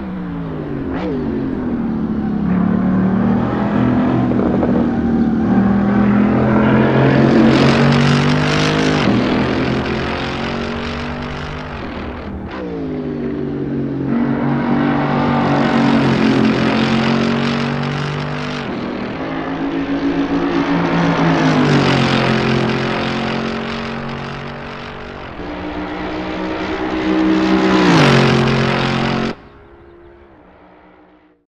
you.